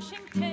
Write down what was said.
Washington.